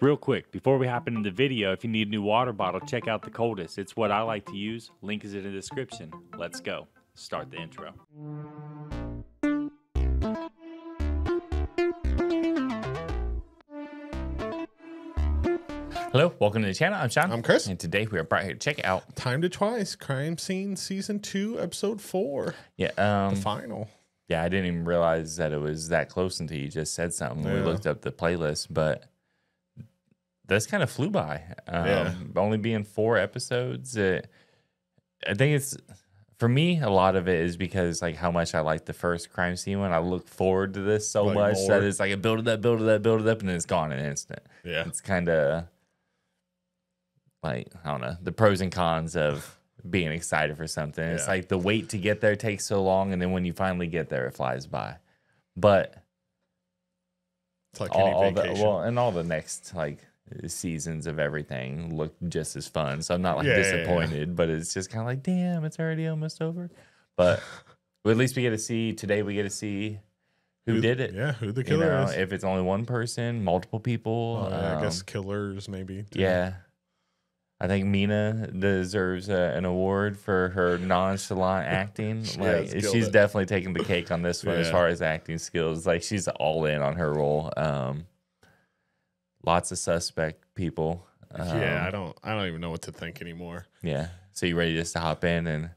Real quick, before we hop into the video, if you need a new water bottle, check out the coldest. It's what I like to use. Link is in the description. Let's go. Start the intro. Hello, welcome to the channel. I'm Sean. I'm Chris. And today we are brought here to check out. Time to Twice, Crime Scene Season 2, Episode 4. Yeah, um, The final. yeah, I didn't even realize that it was that close until you just said something. when We looked up the playlist, but this kind of flew by. Um, Yeah. Only being four episodes, it, I think it's for me. A lot of it is because like how much I like the first crime scene one. I look forward to this so Like much more. that it's like it build it up, build it up, build it up, and then it's gone in an instant. Yeah. It's kind of like I don't know the pros and cons of being excited for something. It's like the wait to get there takes so long, and then when you finally get there, it flies by. But It's like all, any all the well, and all the next like seasons of everything look just as fun. So I'm not like Yeah, yeah, yeah. disappointed, but it's just kind of like, damn, it's already almost over. But well, at least we get to see today. We get to see who, did it. Yeah, who the You killer know, is. if it's only one person, multiple people. Uh, I um, guess killers, maybe. too. yeah. I think Mina deserves uh, an award for her nonchalant acting. Like killed she's it. definitely taking the cake on this one as far as acting skills. Like she's all in on her role. Um, lots of suspect people. Um, yeah, I don't I don't even know what to think anymore. yeah. So you ready just to hop in and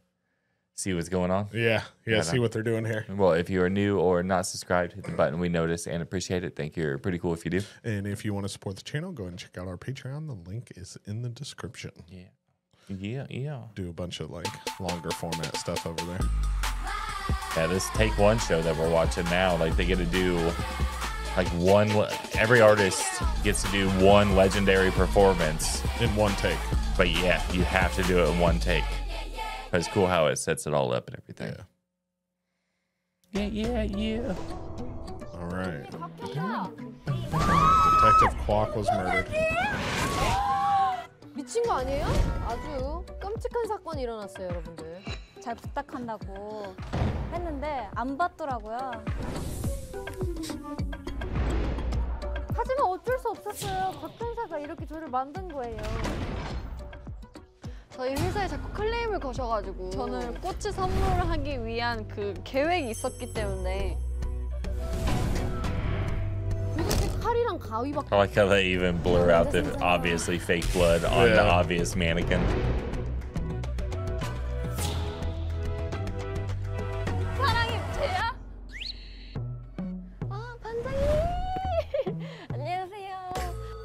see what's going on? Yeah. Yeah, see what they're doing here. Well, if you are new or not subscribed, hit the button. We notice and appreciate it. Think you're pretty cool if you do. And if you want to support the channel, go ahead and check out our Patreon. The link is in the description. Yeah. Yeah, yeah. Do a bunch of like longer format stuff over there. Yeah, this take one show that we're watching now, like they get to do like one. le- Every artist gets to do one legendary performance, In one take. but yeah, you have to do it in one take. But it's cool how it sets it all up and everything. Yeah. Yeah, yeah, yeah. All right. Detective Quack was murdered. 미친 거 아니에요? 아주 끔찍한 사건이 일어났어요, 여러분들. 잘 부탁한다고 했는데 안 받더라고요. 하지만 어쩔 수 없었어요. 박 판사가 이렇게 저를 만든 거예요. 저희 회사에 자꾸 클레임을 거셔가지고 저는 꽃을 선물하기 위한 그 계획이 있었기 때문에 도대체 칼이랑 가위밖에 I like how they even blur out the obviously fake blood on the Yeah. obvious mannequin.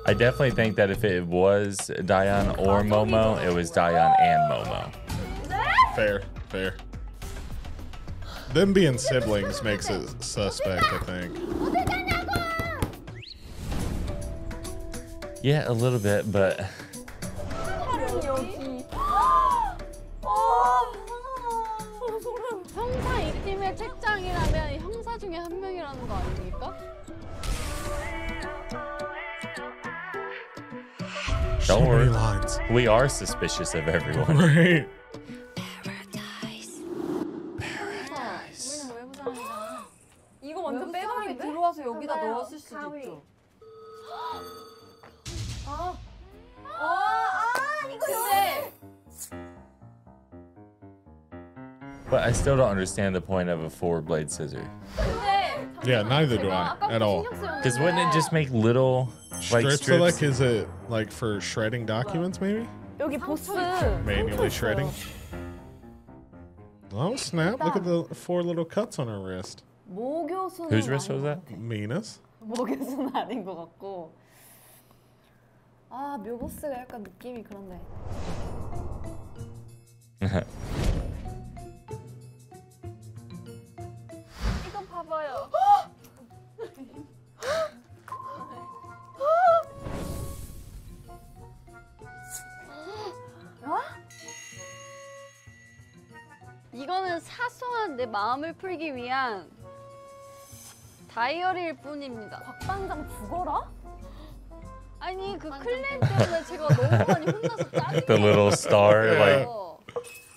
I definitely think that if it was Diane or Momo, it was Diane and Momo. Fair, fair. Them being siblings makes it suspect, I think. Yeah, a little bit, but don't many worry. lines. We are suspicious of everyone. Right. 이거 완전 빼박이 들어와서 여기다 넣었을 수도 있죠. 근데 But I still don't understand the point of a four blade scissor. 근데 Yeah, neither do I at all. Because wouldn't it just make little like Strip strips? select is it like for shredding documents maybe? 여기 보스 Manually shredding? Oh snap, look at the four little cuts on her wrist. 모교수는 Whose wrist was that? Mina's? 모교수는 아닌 것 같고 아 묘보스가 약간 느낌이 그런데 내 마음을 풀기 위한 다이어리일 뿐입니다. 박반장 죽어라? 아니 그 클레임 때문에 제가 너무 많이 혼나서 짜증이 The little star, like 나요.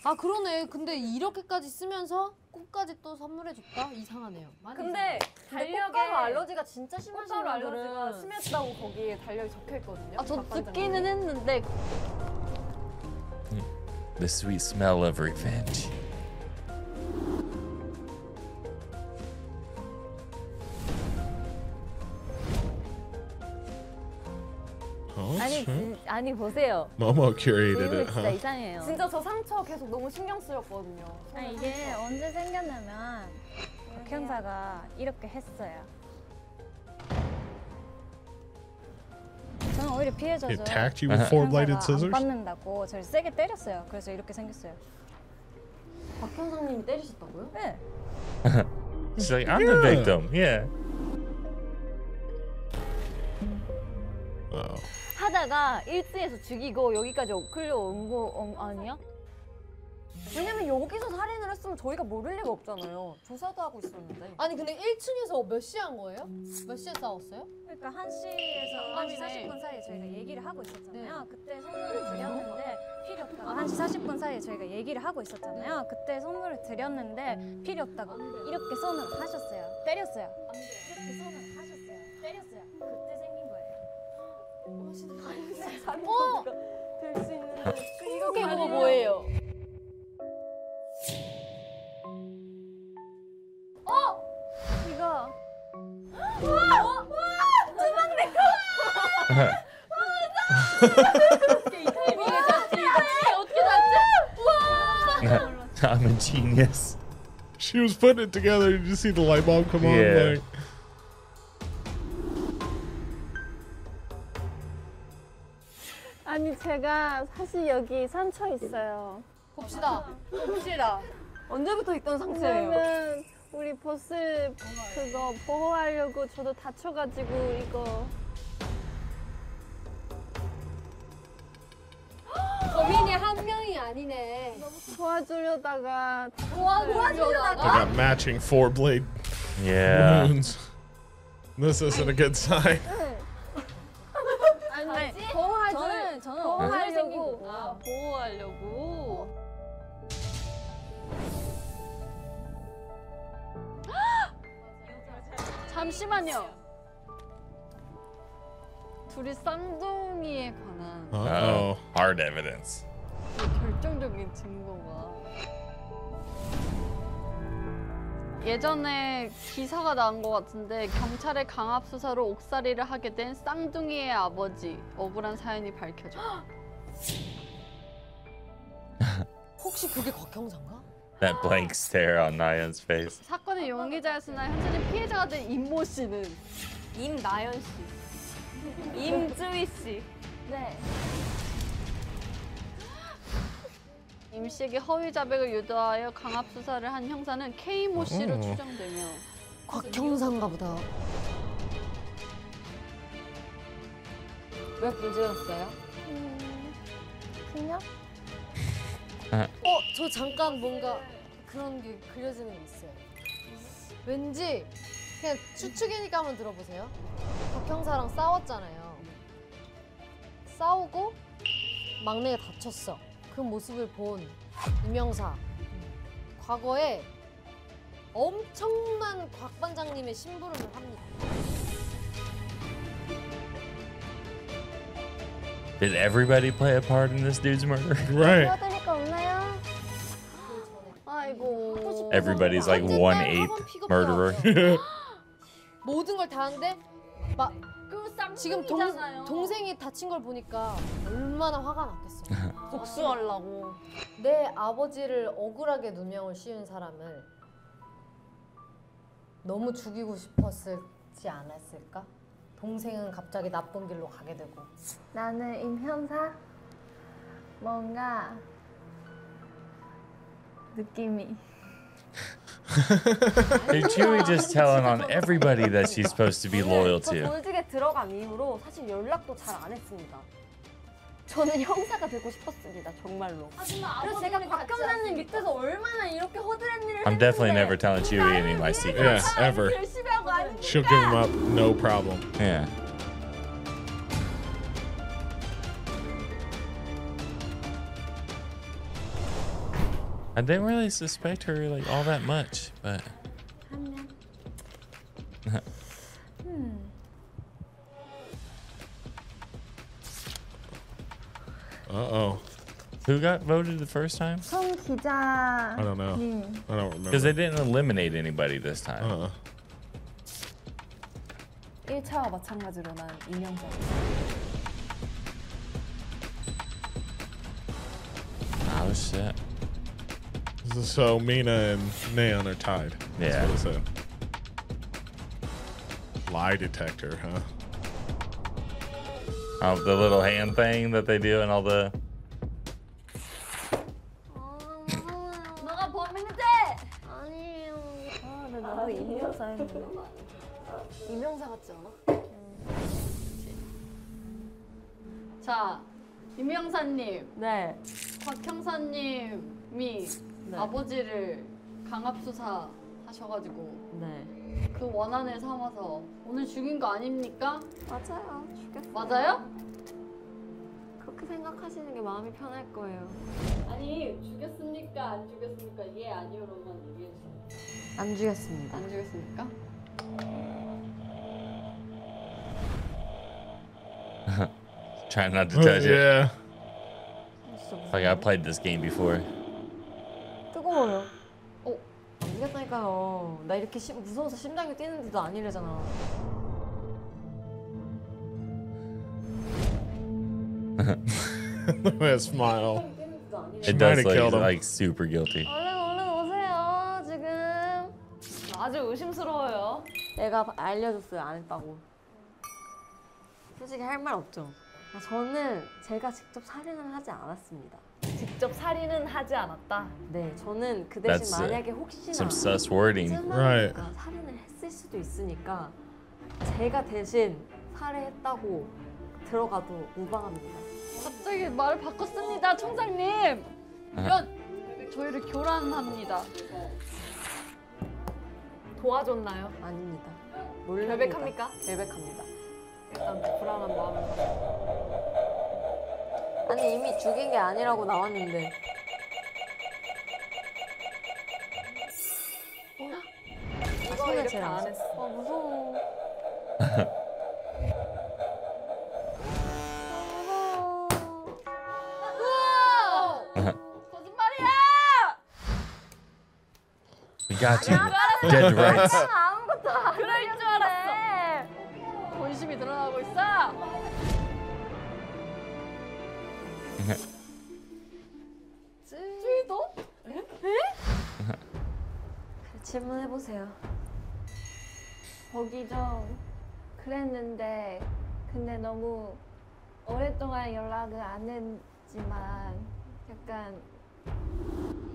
아아 그러네. 근데 이렇게까지 쓰면서 꽃까지 또 선물해줬다? 이상하네요. 많이 근데 달력에 꽃가루 알러지가 진짜 심하신 꽃가루 알러지가 분들은 심했다고 거기에 달력이 적혀 있거든요. 아, 저 듣기는 했는데 The sweet smell of revenge. 아니. 진- 아니 보세요. Momo curated it, 진짜 huh? 이상해요. 진짜 저 상처 계속 너무 신경 쓰였거든요. 아니, 이게 언제 생겼냐면 박 형사가 이렇게 했어요. 저는 오히려 He 피해자죠. attacked you with four-bladed 안 scissors? 받는다고 저를 세게 때렸어요. 그래서 이렇게 생겼어요. 박현상님이 때리셨다고요? 네. She's like, I'm the Yeah. victim. Yeah. Oh. 하다가 1층에서 죽이고 여기까지 끌려온 거 어, 아니야? 왜냐면 여기서 살인을 했으면 저희가 모를 리가 없잖아요. 조사도 하고 있었는데. 아니 근데 1층에서 몇 시에 한 거예요? 몇 시에 싸웠어요? 그러니까 1시에서 1시 40분 사이에 저희가 얘기를 하고 있었잖아요. 그때 선물을 드렸는데 필요 없다고. 1시 40분 사이에 저희가 얘기를 하고 있었잖아요. 그때 선물을 드렸는데 필요 없다고 이렇게 손을 하셨어요. 때렸어요. 이렇게 하 어? 될수 있는데. 이게 그거 뭐예요? 이거 I'm a genius. She was putting it together. Did you see the light bulb come on? Yeah. Like, 제가 사실 여기 상처 있어요. 봅시다. 봅시다. 언제부터 있던 상처예요? 저는 우리 보스 그거 보호하려고 저도 다쳐가지고 이거 범인이 한 명이 아니네. 도와주려다가 도와주려다가 got matching four-blade Yeah. wounds. This isn't a good sign. 잠시만요. 둘이 쌍둥이에 관한 Uh-oh. Hard evidence. 결정적인 증거가 예전에 기사가 나온 것 같은데 경찰의 강압 수사로 옥살이를 하게 된 쌍둥이의 아버지 억울한 사연이 밝혀져. 혹시 그게 곽형사인가? That blank stare on Nayan's face. 사건의 용의자였으나 현재는 피해자가 된 임모 씨는 임나연 씨. 임주희 씨. 네. 임 씨에게 허위 자백을 유도하여 강압 수사를 한 형사는 K모 씨로 어. 추정되며 곽형사인가 보다. 왜 불지렀어요? 그냥 어, 저 잠깐 뭔가 그런 게 그려지는 게 있어요. 왠지 그냥 추측이니까 한번 들어보세요. 박형사랑 싸웠잖아요. 싸우고 막내가 다쳤어. 그 모습을 본 이명사. 과거에 엄청난 곽 반장님의 심부름을 합니다. Did everybody play a part in this dude's murder? Right. Everybody's like one eighth murderer. 모든 걸다 하는데 막그 지금 동, 동생이 다친 걸 보니까 얼마나 화가 났겠어요. 복수하려고. 내 아버지를 억울하게 누명을 씌운 사람을 너무 죽이고 싶었을지 않았을까? 동생은 갑자기 나쁜 길로 가게 되고 나는 임 형사 뭔가 느낌이 Is Chewie just telling on everybody that she's supposed to be loyal 저 to? 조직에 들어간 이후로 사실 연락도 잘 안 했습니다. 저는 형사가 되고 싶었습니다, 정말로. 그래서 제가 곽경사님 밑에서 얼마나 이렇게 허드렛 일을 I'm definitely never telling Chewie any of my secrets. Yeah, ever. 열심히 하고 아니 She'll give him up, no problem. Yeah. I didn't really suspect her like all that much, but 한 명. Uh oh. who got voted the first time? 송 기자. I don't know. 님. I don't remember. Because they didn't eliminate anybody this time. uh 1차와 마찬가지로 난 이명자. Oh shit. So Mina and Naeon are tied. That's Yeah. what it said. Lie detector, huh? Oh, the little hand thing that they do and all the. 너가 범인인데! 아니에요. 아, 나 나도 이명사 했는데. 이명사 같지 않아? 자, 임영사님, 네. 곽형사님이 네. 아버지를 강압수사 하셔가지고 네. 그 원한을 삼아서 오늘 죽인 거 아닙니까? 맞아요. 죽였어요. 맞아요? 그렇게 생각하시는 게 마음이 편할 거예요. 아니, 죽였습니까? 안 죽였습니까? 예, 아니요로만 얘기해 주세요. 안 죽였습니다. 안 죽였습니까? Trying not to touch it. yeah. Like I played this game before. 뜨거워요. 어? 안 죽였다니까요. 나 이렇게 심, 무서워서 심장이 뛰는데도 아니래잖아. that smile. It does look like super guilty. 얼른 얼른 오세요. 지금. 아주 의심스러워요. 내가 알려줬어요. 안 했다고. 솔직히 할 말 없죠. 아, 저는 제가 직접 살인을 하지 않았습니다. 직접 살인은 하지 않았다. 네, 저는 그 대신 That's, 만약에 혹시나 Some sus wording. Right. 가 살인을 했을 수도 있으니까 제가 대신 살해했다고 들어가도 무방합니다. 갑자기 말을 바꿨습니다, 총장님. 이건 저희를 교란합니다. 도와줬나요? 아닙니다. 몰래 결백합니까? 결백합니다. 일단 불안한 마음을. 아니 이미 죽인 게 아니라고 나왔는데. 아, 손을 제일 안안 했어. 아 무서워. We got you. Dead to rights. 그랬는데 근데 너무 오랫동안 연락을 안 했지만 약간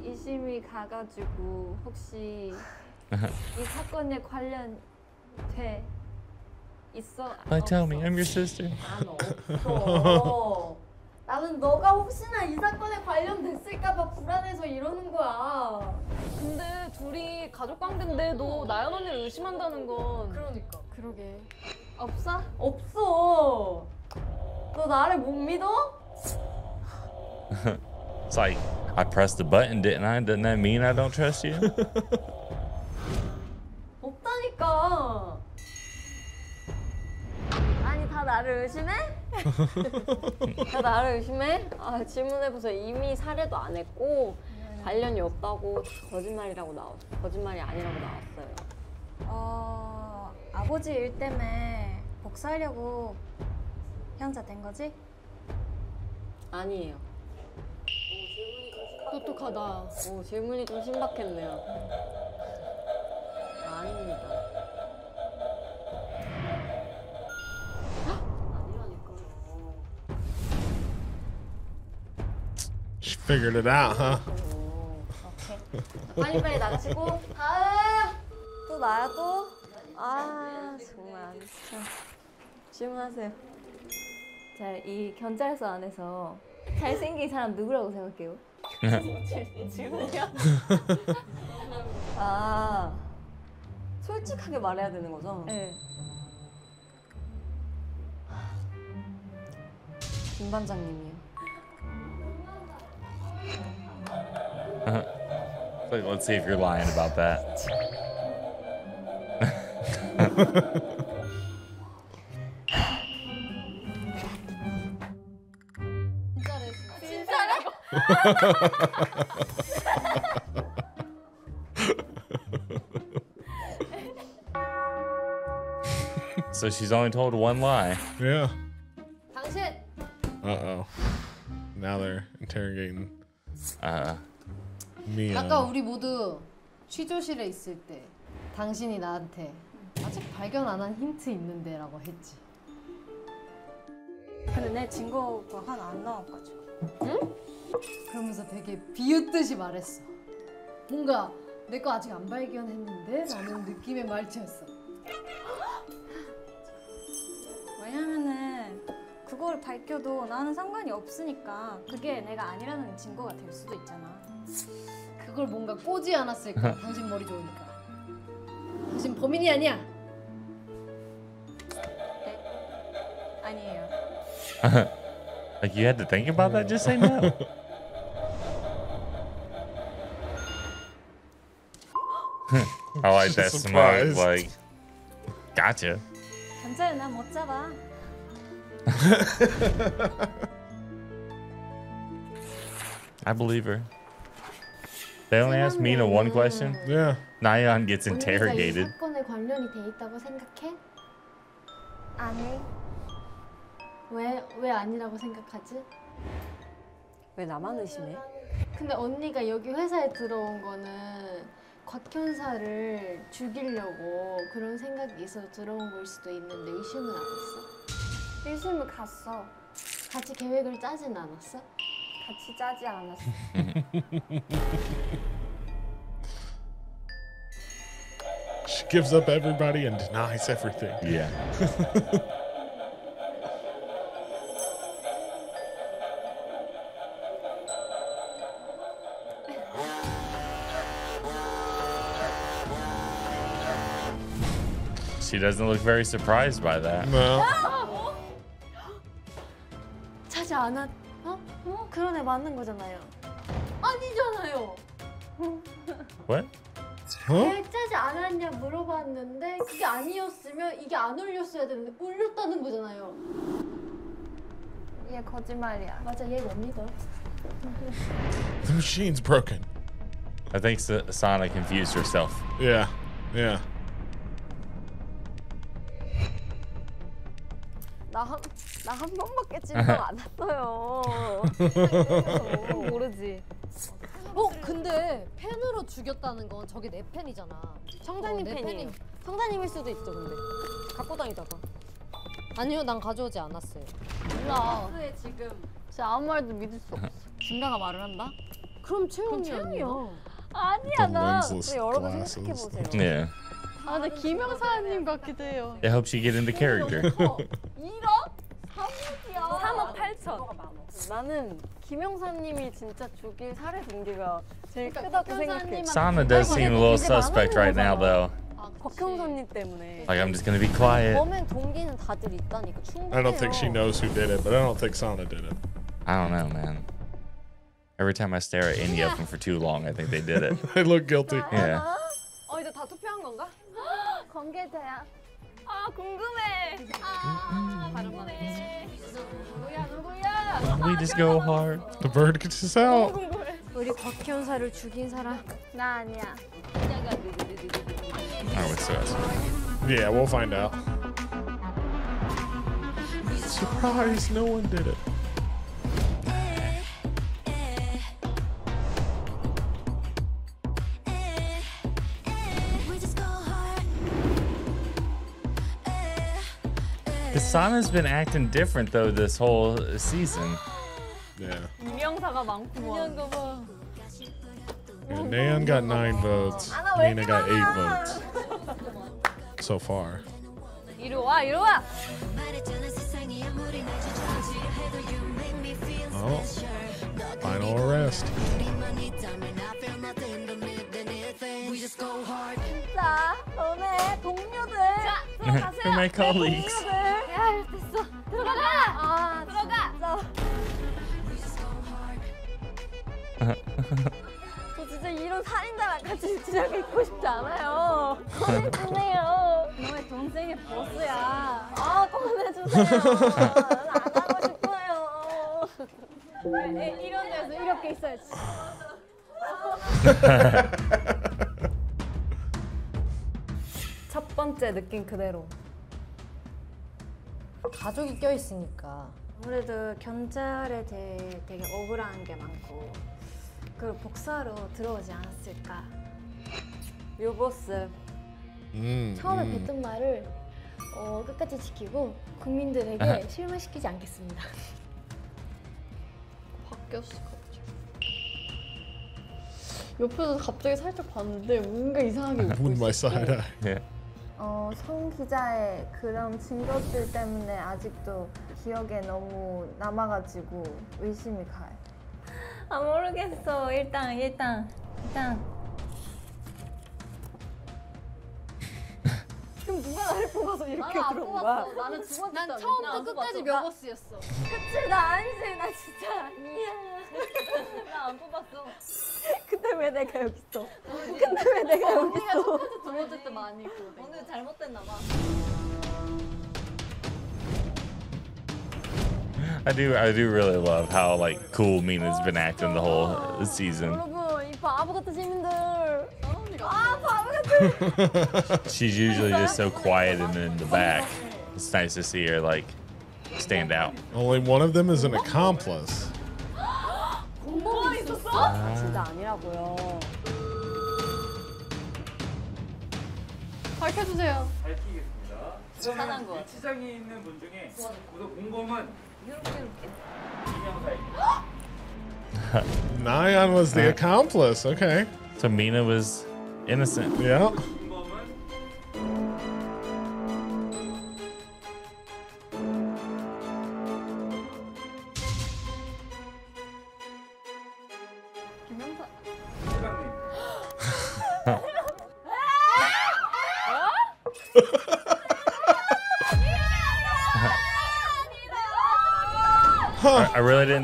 의심이 가가지고 혹시 이 사건에 관련돼 있어? Why tell me 없어? I'm your sister. 난 없어. 나는 너가 혹시나 이 사건에 관련됐을까봐 불안해서 이러는 거야. 근데 둘이 가족 관계인데 너 나연 언니를 의심한다는 건 그러니까. 그러게. 없어? 없어. 너 나를 못 믿어? It's like I pressed the button, didn't I? Doesn't that mean I don't trust you? 없다니까. 나를 의심해? 다 나를 의심해? 아 질문해 보세요. 이미 살해도 안 했고 관련이 없다고 거짓말이라고 나왔. 거짓말이 아니라고 나왔어요. 어 아버지 일 때문에 복수하려고 형자 된 거지? 아니에요. 똑똑하다. 오 질문이 좀 신박했네요. Figured it out, huh? 빨리빨리 나가시고 다음 또 나야 또? 아 정말 안 진짜 질문하세요 자, 이 경찰서 안에서 잘생긴 사람 누구라고 생각해요? 질문이야? 아 솔직하게 말해야 되는 거죠? 네. 김 반장님이요 let's see if you're lying about that. so she's only told one lie. Yeah. 당신 Uh oh. Now they're interrogating Uh, Mia. 아까 우리 모두 취조실에 있을 때 당신이 나한테 아직 발견 안 한 힌트 있는데라고 했지. 근데 내 증거가 하나 안 나와가지고. 그러면서 되게 비웃듯이 말했어. 뭔가 내 거 아직 안 발견했는데? 라는 느낌의 말투였어. 왜냐면은 그걸 밝혀도 나는 상관이 없으니까 그게 내가 아니라는 증거가 될 수도 있잖아. 그걸 뭔가 꼬지 않았을까? 당신 머리 좋으니까. 당신 범인이 아니야. 아니에요. like you had to think about that. Just say no. I like that smart. Surprise. Like, gotcha. 견자를 난 못 잡아. I believe her. They only asked Mina one question. Yeah. Nayan gets interrogated. 사건에 관련이 돼 있다고 생각해? 아니. 왜, 왜 아니라고 생각하지? 왜 나만 의심해? 근데 언니가 여기 회사에 들어온 거는 곽현사를 죽이려고 그런 생각이 있어서 들어온 걸 수도 있는데 의심은 안 했어? 일심을 갔어. 같이 계획을 짜진 않았어? 같이 짜지 않았어. She gives up everybody and denies everything. Yeah. She doesn't look very surprised by that. No. 차지 않았... 어? 어? 그런 애 맞는 거잖아요 아니잖아요 What? Huh? 계획 짜지 않았냐 물어봤는데 그게 아니었으면 이게 안 울렸어야 되는데 울렸다는 거잖아요 얘 거짓말이야. 맞아 얘 못 믿어 The machine's broken. I think Sa- Sana confused herself. Yeah. Yeah. 나한나 한 번밖에 찐적 안 왔어요. 모르지. 어, 근데 펜으로 죽였다는 건 저게 내 펜이잖아. 청자님 어, 내 팬이에요. 팬이- 청자님일 수도 있죠, 근데. 갖고 다니다가. 아니요, 난 가져오지 않았어요. 몰라. 왜 지금 진짜 아무 말도 믿을 수 없어. 진가가 말을 한다? 그럼 채용이 아니야. 나. 여러분 glasses. 생각해 보세요. Yeah. 아, 근데 김영사님 같기도 해요. It helps you get into character. 3억 8천. 나는 김영사님이 진짜 죽일 살해 동기가 제일 그러니까 크다고 생각해. Sana does seem a little suspect right now, though. 곽형사님 때문에. Like, I'm just gonna be quiet. 범행 동기는 다들 있다니까 충분해요. I don't think she knows who did it, but I don't think Sana did it. I don't know, man. Every time I stare at any of them for too long, I think they did it. They look guilty. Yeah. 어, 이제 다 투표한 건가? 공개돼야. 아, 궁금해. 아, 궁금해. 누구야, 누구야? We just go hard. The bird gets us out. 우리 곽현사를 죽인 사람 나 아니야. I would say that's Yeah, we'll find out. Surprise, no one did it. Sana's been acting different though this whole season. Yeah. 유명사가 많구먼. yeah Nan got nine votes. Nina got eight votes. So far. 이리 와, 이리 와. Oh. Final arrest. 자, 너네 동료들. For my colleagues. 저 진짜 이런 살인자랑 같이 지내고 있고 싶지 않아요. 꺼내주세요. 너의 동생의 보스야. 아 꺼내주세요. 안 하고 싶어요. 네, 이런 데서 이렇게 있어야지. 첫 번째 느낌 그대로. 가족이 껴있으니까 아무래도 견잘에 대해 되게 억울한 게 많고 그걸 복사로 들어오지 않았을까. 요보스. 음, 처음에 음. 뱉은 말을 어, 끝까지 지키고 국민들에게 실망시키지 않겠습니다. 바뀌었어 갑자기. 옆에서 갑자기 살짝 봤는데 뭔가 이상하게 웃고 my side eye. Yeah. 어, 성 기자의 그런 증거들 때문에 아직도 기억에 너무 남아가지고 의심이 가요. 아 모르겠어. 일단 일단 일단 그럼 누가 나를 뽑아서 이렇게 나는 안 들어온 거야? 뽑았어 나는 두 번째 난 처음부터 끝까지 명호스였어 그치, 나 아니지. 나 진짜 아니야. 나 안 뽑았어. 근데 왜 내가 여기 있어? 근데 왜 내가 여기 있어? 두 번째 때 많이 있고 오늘 잘못됐나 봐. I do I do really love how like cool Mina's been acting the whole season. 여러분, 이 바보 같은 시민들. 아, 바보 같은. She's usually just so quiet and in the back. It's nice to see her like stand out. Only one of them is an accomplice. 진짜 아니라고요. 밝혀주세요 밝히겠습니다. 그러면 지장이 있는 분 중에 구독 공범은 이명사입니다. Nyan was the uh, accomplice. Okay. So Mina was innocent. Yeah.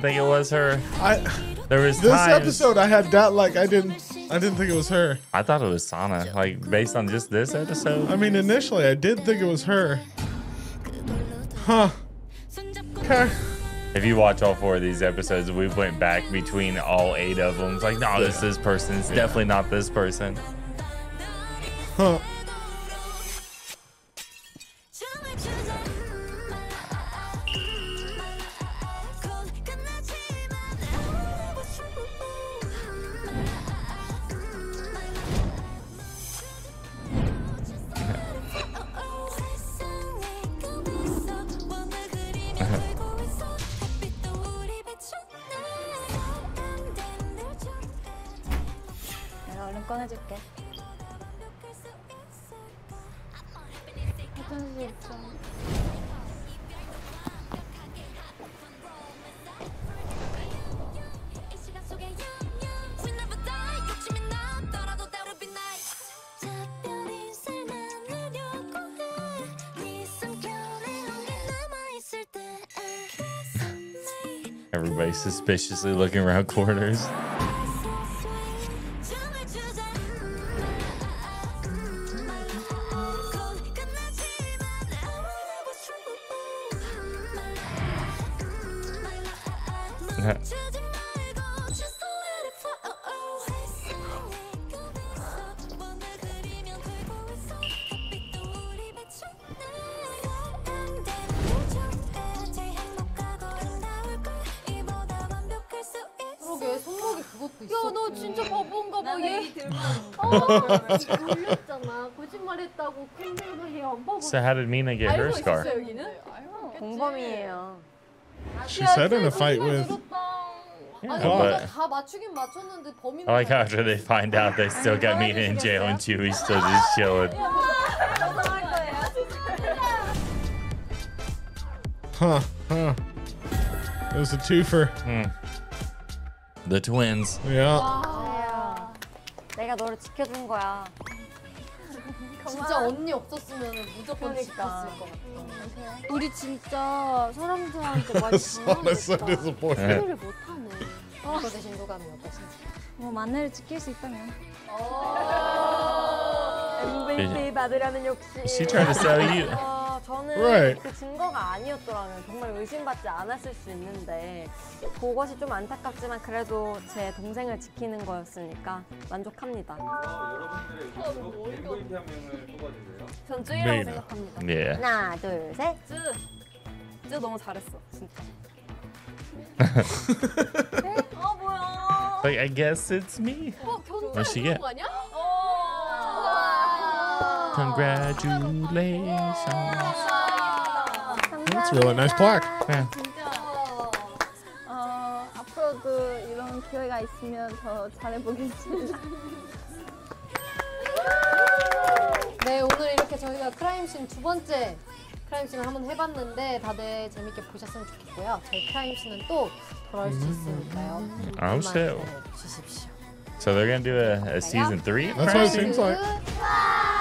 Didn't think it was her. I There was this times episode I had doubt like I didn't I didn't think it was her. I thought it was Sana. Like based on just this episode. I mean initially I did think it was her. Huh. Okay. If you watch all four of these episodes, we went back between all eight of them. It's like, no, this is this person. It's definitely not this person. Huh. Everybody suspiciously looking around corners. So how did Mina get her scar? 여기는? 공범이에요. She said in a fight with Yeah, 아니 but 근데 다 맞추긴 맞췄는데 범인은 I like how after they find out they still got Mina in jail and Chewie's still just chilling. Huh. Huh. It was a twofer. The twins. Yeah. 아야, 내가 너를 지켜준 거야. 진짜 언니 없었으면 무조건 그러니까. 지켰을 것 같아 우리 진짜 사람들한테 많이 당황했다. disappointed. 이해를 못하네. 어 그거 대신 소감이 어떠신지? 뭐 만회를 지킬 수 있다면 MVP 받으려는 욕심. She tried to sell you. 어, 저는 Right. 그 증거가 아니었더라면 정말 의심받지 않았을 수 있는데 그것이 좀 안타깝지만 그래도 제 동생을 지키는 거였으니까 만족합니다. 여러분들의 의견으로 MVP 한 명을 뽑아주세요. 전 쯔이라고. 생각합니다. Yeah. 하나, 둘, 셋. 쯔. 쯔 너무 잘했어, 진짜. 어 뭐야? Like I guess it's me. 어, 견자 What'd she get? 거 아니야? Congratulations. That's a really nice plaque. Yeah. 어, 앞으로도 이런 기회가 있으면 더 잘해보겠습니다. 네 오늘 이렇게 저희가 크라임씬 두 번째 크라임씬을 한번 해봤는데 다들 재밌게 보셨으면 좋겠고요. 저희 크라임씬은 또 돌아올 수 있으니까요. Oh, 많이 shit. 주십시오. So they're gonna do a, a season three. That's what it seems like.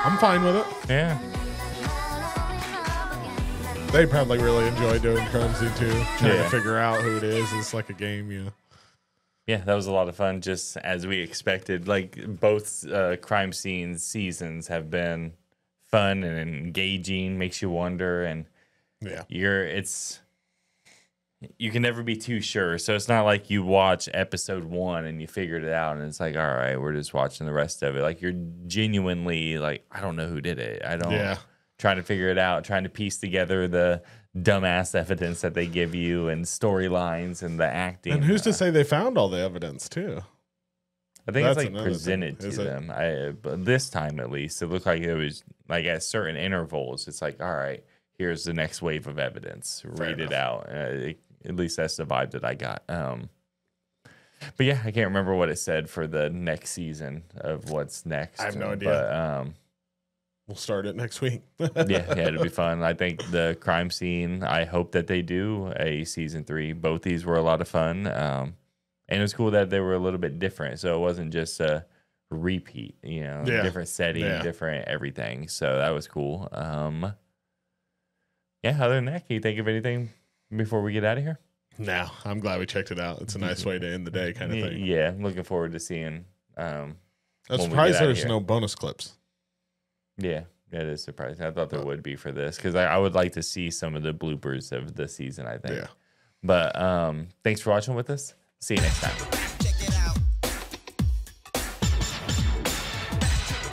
I'm fine with it. Yeah. They probably really enjoy doing crime scene too. Trying Yeah. to figure out who it is. It's like a game, you know. Yeah, that was a lot of fun, just as we expected. Like both uh, crime scene seasons have been fun and engaging, makes you wonder, and Yeah. you're it's you can never be too sure. So it's not like you watch episode one and you figured it out, and it's like, all right, we're just watching the rest of it. Like you're genuinely like, I don't know who did it. I don't. Yeah. Trying to figure it out, trying to piece together the dumbass evidence that they give you and storylines and the acting. And who's to say they found all the evidence too? I think That's it's like presented to it? them. I but this time at least, it looked like it was like at certain intervals. It's like, all right, here's the next wave of evidence. Read it out. Uh, it- at least that's the vibe that I got. Um, but yeah, I can't remember what it said for the next season of what's next. I have no idea. But um, We'll start it next week. yeah, yeah, it'll be fun. I think the crime scene. I hope that they do a season three. Both these were a lot of fun, um, and it was cool that they were a little bit different. So it wasn't just a repeat. You know, Yeah. different setting, Yeah. different everything. So that was cool. Um, yeah. Other than that, can you think of anything before we get out of here? No, I'm glad we checked it out. It's a nice way to end the day, kind of thing. Yeah, I'm looking forward to seeing. Um, I'm surprised there's no bonus clips. Yeah, it is surprising. I thought there would be for this because I, I would like to see some of the bloopers of the season. I think. Yeah. But um, thanks for watching with us. See you next time.